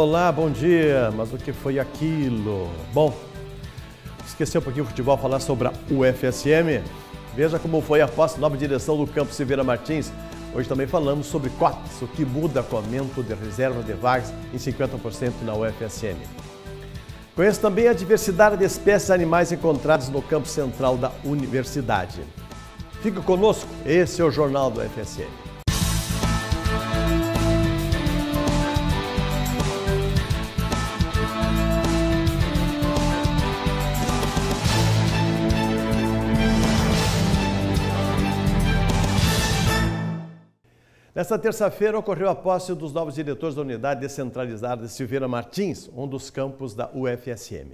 Olá, bom dia. Mas o que foi aquilo? Bom, esqueceu um pouquinho o futebol falar sobre a UFSM. Veja como foi a posse nova direção do Campo Silveira Martins. Hoje também falamos sobre cotas, o que muda com aumento de reserva de vagas em 50% na UFSM. Conheça também a diversidade de espécies animais encontradas no campo central da universidade. Fica conosco, esse é o Jornal do UFSM. Nesta terça-feira ocorreu a posse dos novos diretores da unidade descentralizada de Silveira Martins, um dos campos da UFSM.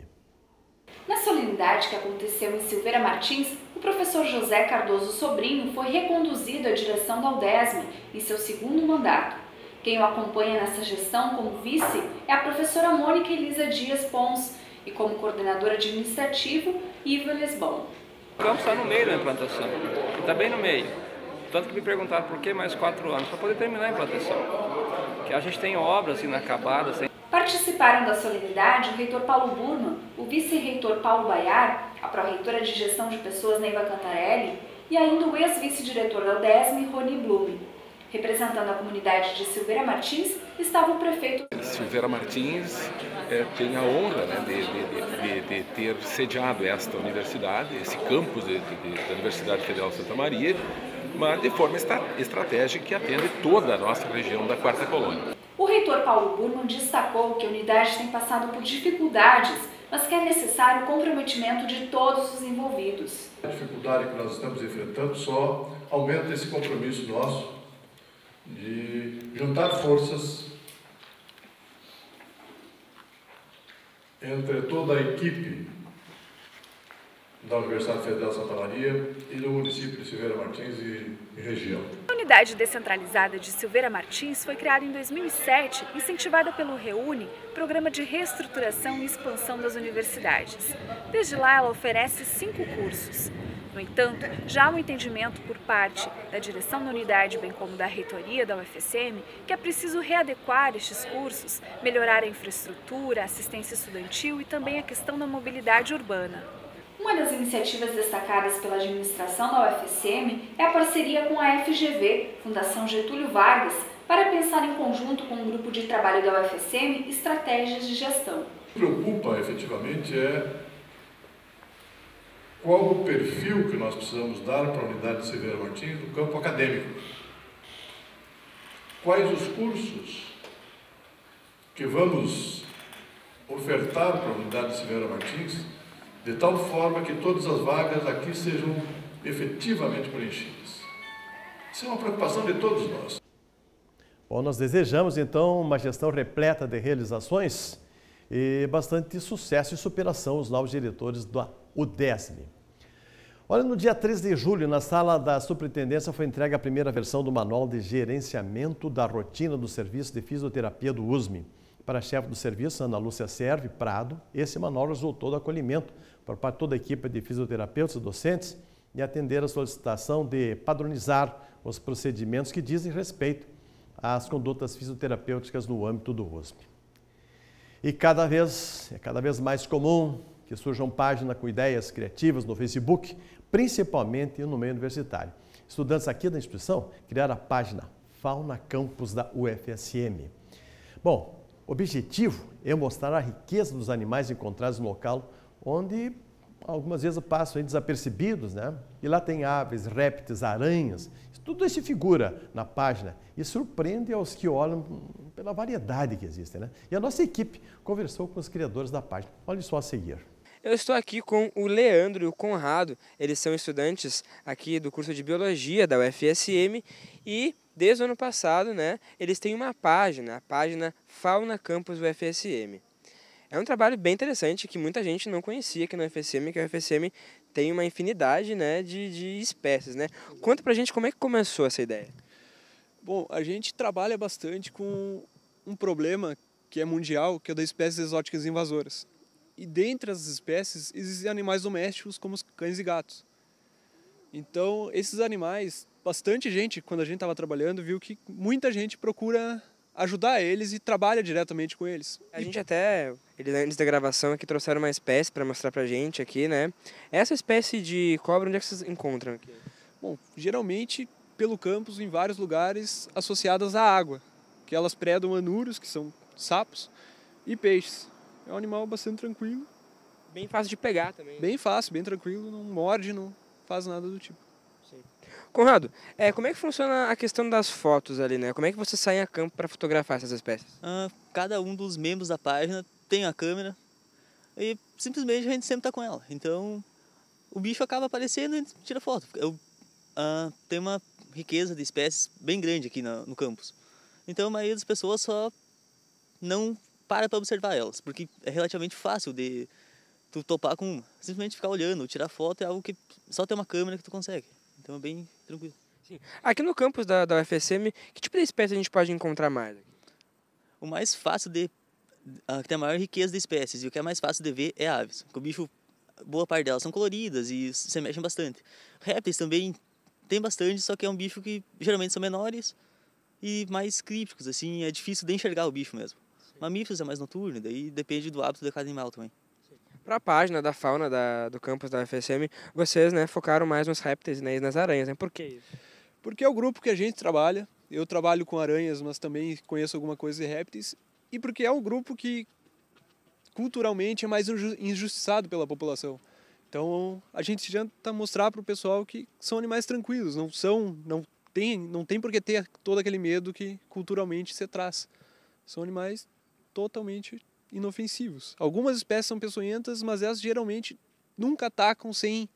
Na solenidade que aconteceu em Silveira Martins, o professor José Cardoso Sobrinho foi reconduzido à direção da UDESM em seu segundo mandato. Quem o acompanha nessa gestão como vice é a professora Mônica Elisa Dias Pons e como coordenador administrativo, Ivo Lesbon. O campo está no meio da implantação, está bem no meio. Tanto que me perguntaram por que mais quatro anos, para poder terminar a implantação. Que a gente tem obras inacabadas. Participaram da solenidade o reitor Paulo Burma, o vice-reitor Paulo Baiar, a pró-reitora de gestão de pessoas Neiva Cantarelli e ainda o ex-vice-diretor da UDESM, Rony Blume. Representando a comunidade de Silveira Martins estava o prefeito. Silveira Martins é, tem a honra né, de, de, de, de, ter sediado esta universidade, esse campus da Universidade Federal de Santa Maria, mas de forma estratégica que atende toda a nossa região da Quarta Colônia. O reitor Paulo Burman destacou que a unidade tem passado por dificuldades, mas que é necessário o comprometimento de todos os envolvidos. A dificuldade que nós estamos enfrentando só aumenta esse compromisso nosso de juntar forças entre toda a equipe da Universidade Federal de Santa Maria e do município de Silveira Martins e, região. A unidade descentralizada de Silveira Martins foi criada em 2007, incentivada pelo REUNE, Programa de Reestruturação e Expansão das Universidades. Desde lá, ela oferece cinco cursos. No entanto, já há um entendimento por parte da direção da unidade, bem como da reitoria da UFSM, que é preciso readequar estes cursos, melhorar a infraestrutura, a assistência estudantil e também a questão da mobilidade urbana. Uma das iniciativas destacadas pela administração da UFSM é a parceria com a FGV, Fundação Getúlio Vargas, para pensar em conjunto com o um grupo de trabalho da UFSM estratégias de gestão. O que preocupa efetivamente é qual o perfil que nós precisamos dar para a unidade de Silveira Martins no campo acadêmico. Quais os cursos que vamos ofertar para a unidade de Silveira Martins de tal forma que todas as vagas aqui sejam efetivamente preenchidas. Isso é uma preocupação de todos nós. Bom, nós desejamos então uma gestão repleta de realizações e bastante sucesso e superação aos novos diretores da UDESM. Olha, no dia 13 de julho, na sala da superintendência, foi entregue a primeira versão do Manual de Gerenciamento da Rotina do Serviço de Fisioterapia do USME. Para a chefe do serviço, Ana Lúcia Serve Prado, esse manual resultou do acolhimento por parte toda a equipe de fisioterapeutas e docentes e atender a solicitação de padronizar os procedimentos que dizem respeito às condutas fisioterapêuticas no âmbito do USP. E cada vez, é cada vez mais comum que surjam páginas com ideias criativas no Facebook, principalmente no meio universitário. Estudantes aqui da instituição criaram a página Fauna Campus da UFSM. Bom, o objetivo é mostrar a riqueza dos animais encontrados no local onde algumas vezes passam desapercebidos, né? E lá tem aves, répteis, aranhas, tudo isso figura na página e surpreende aos que olham pela variedade que existe, né? E a nossa equipe conversou com os criadores da página. Olha só a seguir. Eu estou aqui com o Leandro e o Conrado, eles são estudantes aqui do curso de Biologia da UFSM e desde o ano passado, né, eles têm uma página, a página Fauna Campus UFSM. É um trabalho bem interessante que muita gente não conhecia aqui no UFSM, que a UFSM tem uma infinidade né, de, de espécies. Né? Conta pra gente como é que começou essa ideia. Bom, a gente trabalha bastante com um problema que é mundial, que é das espécies exóticas invasoras. E dentre as espécies existem animais domésticos como os cães e gatos. Então, esses animais, bastante gente, quando a gente estava trabalhando, viu que muita gente procura ajudar eles e trabalha diretamente com eles. A gente até, antes da gravação aqui, trouxeram uma espécie para mostrar pra gente aqui, né? Essa espécie de cobra, onde é que vocês encontram aqui? Bom, geralmente pelo campus em vários lugares associadas à água, que elas predam anuros, que são sapos, e peixes. É um animal bastante tranquilo. Bem fácil de pegar também. Bem fácil, bem tranquilo, não morde, não faz nada do tipo. Conrado, é, como é que funciona a questão das fotos ali, né? Como é que você sai a campo para fotografar essas espécies? Ah, cada um dos membros da página tem a câmera e simplesmente a gente sempre está com ela. Então o bicho acaba aparecendo e a gente tira foto. Eu, ah, tem uma riqueza de espécies bem grande aqui no, no campus. Então a maioria das pessoas só não para para observar elas, porque é relativamente fácil de tu topar com. Simplesmente ficar olhando, tirar foto é algo que só tem uma câmera que tu consegue. Então é bem tranquilo. Sim. Aqui no campus da, da UFSM, que tipo de espécie a gente pode encontrar mais? O mais fácil de. A que tem a maior riqueza de espécies e o que é mais fácil de ver é aves. Porque o bicho, boa parte delas são coloridas e se mexem bastante. Répteis também tem bastante, só que é um bicho que geralmente são menores e mais crípticos, assim, é difícil de enxergar o bicho mesmo. Mamíferos é mais noturno, daí depende do hábito de cada animal também para a página da fauna da, do campus da UFSM, vocês né, focaram mais nos répteis né, e nas aranhas. Né? Por que isso? Porque é o grupo que a gente trabalha. Eu trabalho com aranhas, mas também conheço alguma coisa de répteis. E porque é um grupo que culturalmente é mais injustiçado pela população. Então a gente tenta mostrar para o pessoal que são animais tranquilos, não são, não tem, não tem por que ter todo aquele medo que culturalmente se traz. São animais totalmente inofensivos. Algumas espécies são peçonhentas, mas elas geralmente nunca atacam sem,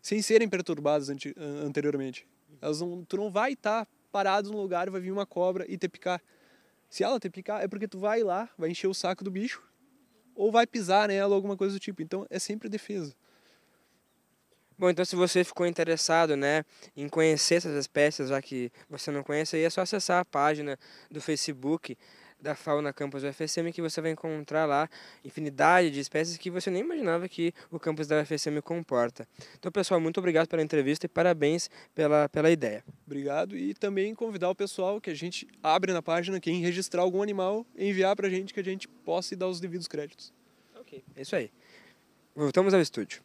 sem serem perturbadas anteriormente. Elas não, tu não vai estar tá parado no lugar vai vir uma cobra e te picar. Se ela te picar, é porque tu vai lá, vai encher o saco do bicho, ou vai pisar nela alguma coisa do tipo. Então é sempre defesa. Bom, então se você ficou interessado né, em conhecer essas espécies, já que você não conhece, aí é só acessar a página do Facebook da fauna campus UFSM que você vai encontrar lá infinidade de espécies que você nem imaginava que o campus da UFSM comporta. Então, pessoal, muito obrigado pela entrevista e parabéns pela, pela ideia. Obrigado e também convidar o pessoal que a gente abre na página quem registrar algum animal enviar para a gente que a gente possa dar os devidos créditos. Ok, é isso aí. Voltamos ao estúdio.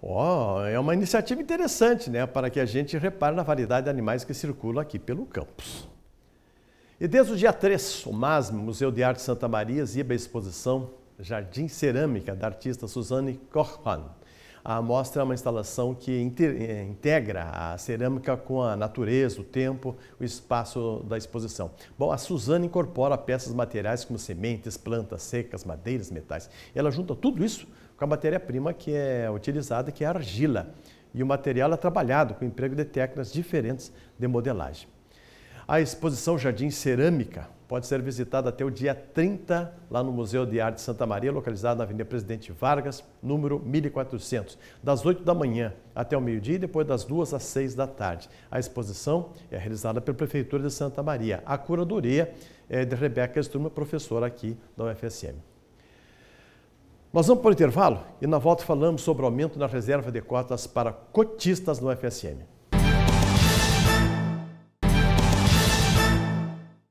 Oh, é uma iniciativa interessante, né, para que a gente repare na variedade de animais que circulam aqui pelo campus. E desde o dia 3, o MASM, Museu de Arte Santa Maria, exibe a exposição Jardim Cerâmica, da artista Suzane Korhan. A mostra é uma instalação que eh, integra a cerâmica com a natureza, o tempo, o espaço da exposição. Bom, a Suzane incorpora peças materiais como sementes, plantas secas, madeiras, metais. Ela junta tudo isso com a matéria-prima que é utilizada, que é a argila. E o material é trabalhado com emprego de técnicas diferentes de modelagem. A exposição Jardim Cerâmica pode ser visitada até o dia 30 lá no Museu de Arte Santa Maria, localizado na Avenida Presidente Vargas, número 1400, das 8 da manhã até o meio-dia e depois das 2 às 6 da tarde. A exposição é realizada pela Prefeitura de Santa Maria. A curadoria é de Rebeca Struma, professora aqui da UFSM. Nós vamos para o intervalo e na volta falamos sobre o aumento na reserva de cotas para cotistas no UFSM.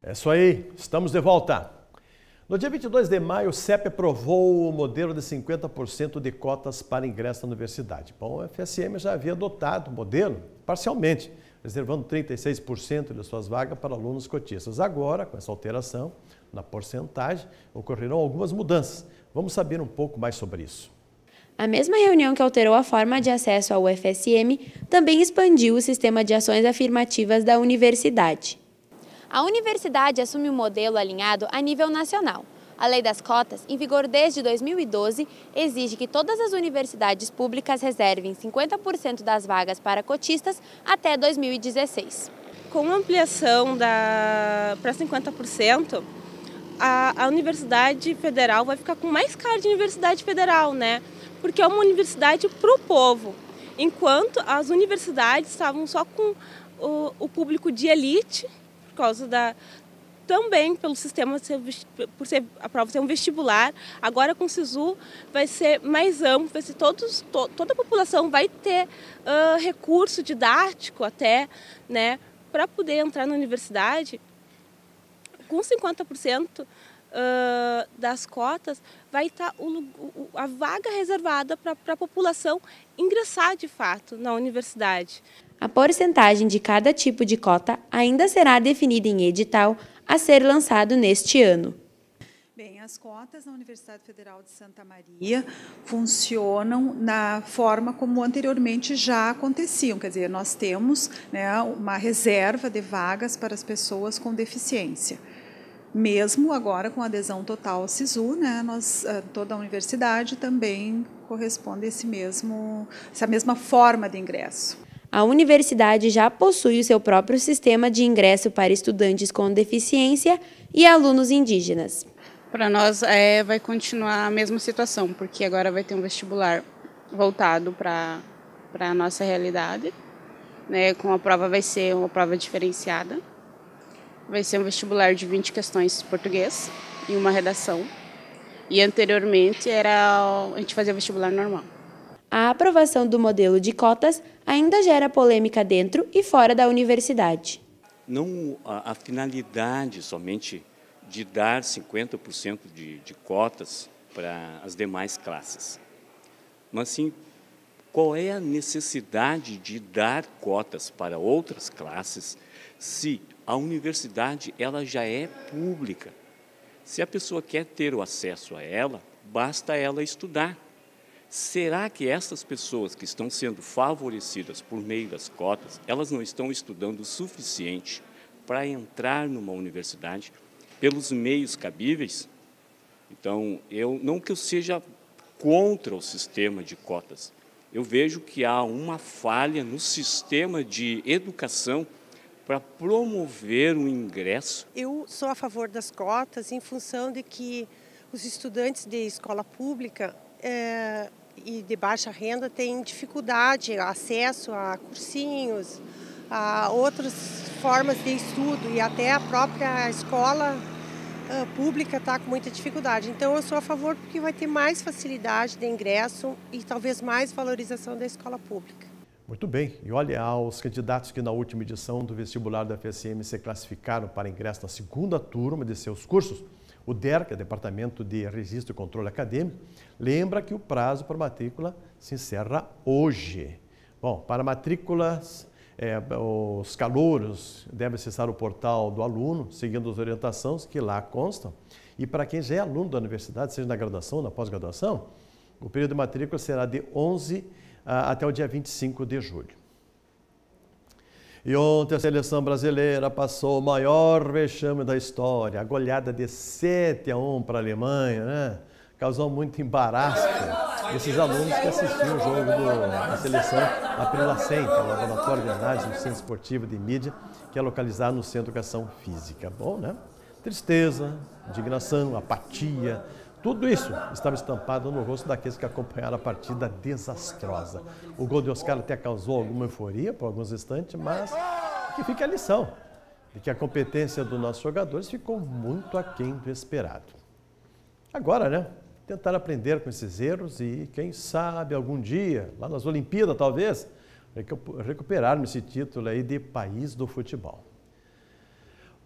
É isso aí, estamos de volta. No dia 22 de maio, o CEP aprovou o modelo de 50% de cotas para ingresso na universidade. Bom, o FSM já havia adotado o modelo parcialmente, reservando 36% de suas vagas para alunos cotistas. Agora, com essa alteração na porcentagem, ocorrerão algumas mudanças. Vamos saber um pouco mais sobre isso. A mesma reunião que alterou a forma de acesso ao FSM também expandiu o sistema de ações afirmativas da universidade. A universidade assume um modelo alinhado a nível nacional. A Lei das Cotas, em vigor desde 2012, exige que todas as universidades públicas reservem 50% das vagas para cotistas até 2016. Com a ampliação da para 50%, a, a Universidade Federal vai ficar com mais cara de Universidade Federal, né? Porque é uma universidade para o povo, enquanto as universidades estavam só com o, o público de elite causa da também pelo sistema por ser a prova ser um vestibular. Agora com o SISU vai ser mais amplo, vai ser todos, to, toda a população vai ter uh, recurso didático até, né, para poder entrar na universidade. com 50% uh, das cotas, vai estar o, o, a vaga reservada para a população ingressar de fato na universidade. A porcentagem de cada tipo de cota ainda será definida em edital a ser lançado neste ano. Bem, as cotas na Universidade Federal de Santa Maria funcionam na forma como anteriormente já aconteciam, quer dizer, nós temos né, uma reserva de vagas para as pessoas com deficiência mesmo agora com adesão total ao SISU, né, nós, eh, toda a universidade também corresponde a esse mesmo, essa mesma forma de ingresso. A universidade já possui o seu próprio sistema de ingresso para estudantes com deficiência e alunos indígenas. Para nós é, vai continuar a mesma situação, porque agora vai ter um vestibular voltado para a nossa realidade. Né, com a prova vai ser uma prova diferenciada vai ser um vestibular de 20 questões português e uma redação. E anteriormente era a gente fazia vestibular normal. A aprovação do modelo de cotas ainda gera polêmica dentro e fora da universidade. Não a, a finalidade somente de dar 50% de, de cotas para as demais classes, mas sim qual é a necessidade de dar cotas para outras classes se a universidade ela já é pública. Se a pessoa quer ter o acesso a ela, basta ela estudar. Será que essas pessoas que estão sendo favorecidas por meio das cotas, elas não estão estudando o suficiente para entrar numa universidade pelos meios cabíveis? Então, eu não que eu seja contra o sistema de cotas. Eu vejo que há uma falha no sistema de educação para promover o ingresso? Eu sou a favor das cotas em função de que os estudantes de escola pública é, e de baixa renda têm dificuldade, acesso a cursinhos, a outras formas de estudo e até a própria escola pública está com muita dificuldade. Então eu sou a favor porque vai ter mais facilidade de ingresso e talvez mais valorização da escola pública. Muito bem. E olha, aos candidatos que na última edição do vestibular da FSM se classificaram para ingresso na segunda turma de seus cursos, o DERCA, Departamento de Registro e Controle Acadêmico, lembra que o prazo para matrícula se encerra hoje. Bom, para matrículas, é, os calouros devem acessar o portal do aluno, seguindo as orientações que lá constam. E para quem já é aluno da universidade, seja na graduação ou na pós-graduação, o período de matrícula será de 11 até o dia 25 de julho. E ontem a seleção brasileira passou o maior vexame da história, a goleada de 7 a 1 para a Alemanha, né? Causou muito embaraço esses alunos que assistiam o jogo da seleção na Prila Center, Laboratório de Análise do Centro Esportivo de Mídia, que é localizado no Centro de Educação Física. Bom, né? Tristeza, indignação, apatia, tudo isso estava estampado no rosto daqueles que acompanharam a partida desastrosa. O gol de Oscar até causou alguma euforia por alguns instantes, mas que fica a lição de que a competência dos nossos jogadores ficou muito aquém do esperado. Agora, né? Tentar aprender com esses erros e, quem sabe, algum dia, lá nas Olimpíadas talvez, recuperarmos esse título aí de país do futebol.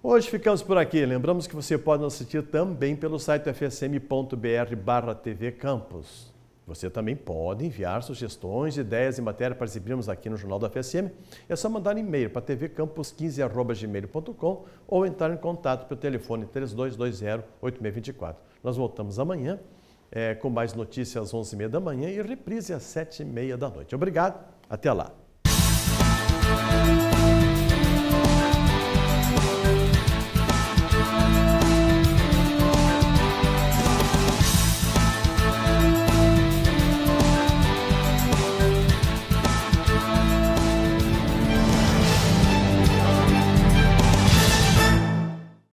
Hoje ficamos por aqui. Lembramos que você pode nos assistir também pelo site fsm.br TV Campus. Você também pode enviar sugestões, ideias e matéria para exibirmos aqui no Jornal da FSM. É só mandar um e-mail para tvcampus15.gmail.com ou entrar em contato pelo telefone 3220-8624. Nós voltamos amanhã é, com mais notícias às 11h30 da manhã e reprise às 7h30 da noite. Obrigado, até lá.